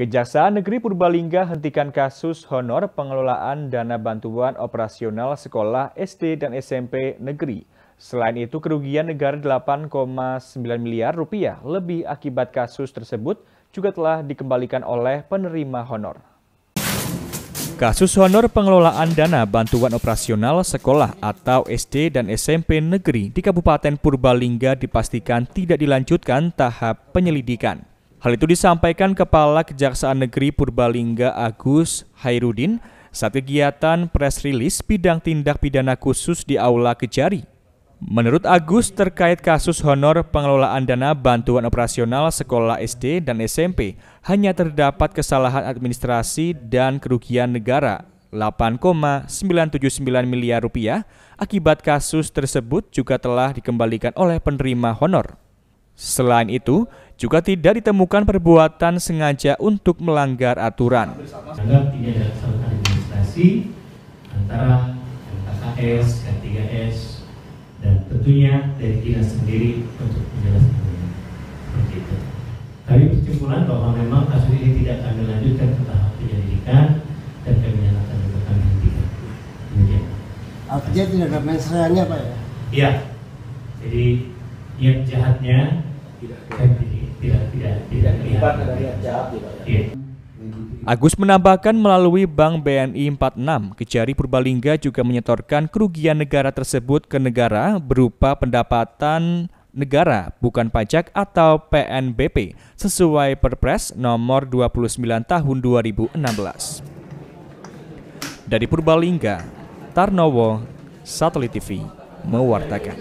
Kejaksaan Negeri Purbalingga hentikan kasus honor pengelolaan dana bantuan operasional sekolah SD dan SMP negeri. Selain itu, kerugian negara 8,9 miliar rupiah lebih akibat kasus tersebut juga telah dikembalikan oleh penerima honor. Kasus honor pengelolaan dana bantuan operasional sekolah atau SD dan SMP negeri di Kabupaten Purbalingga dipastikan tidak dilanjutkan tahap penyelidikan. Hal itu disampaikan Kepala Kejaksaan Negeri Purbalingga Agus Hairudin saat kegiatan press release bidang tindak pidana khusus di Aula Kejari. Menurut Agus, terkait kasus honor pengelolaan dana bantuan operasional sekolah SD dan SMP, hanya terdapat kesalahan administrasi dan kerugian negara 8,979 miliar rupiah. Akibat kasus tersebut juga telah dikembalikan oleh penerima honor. Selain itu, juga tidak ditemukan perbuatan sengaja untuk melanggar aturan. Anggap ini adalah kesalahan administrasi antara KKS, K3S, dan tentunya dari dinas sendiri untuk menjelaskannya. Seperti itu. Kami berkesimpulan bahwa memang kasus ini tidak kami lanjutkan ke tahap penyelidikan dan kami nyatakan juga kami hentikan. Demikian. Artinya tidak ada mensreanya Pak ya? Iya. Jadi niat jahatnya tidak tidak tidak tidak terlihat. Iya. Agus menambahkan melalui Bank BNI 46, Kejari Purbalingga juga menyetorkan kerugian negara tersebut ke negara berupa pendapatan negara bukan pajak atau PNBP sesuai Perpres nomor 29 tahun 2016. Dari Purbalingga, Tarnowo, Satelit TV, mewartakan.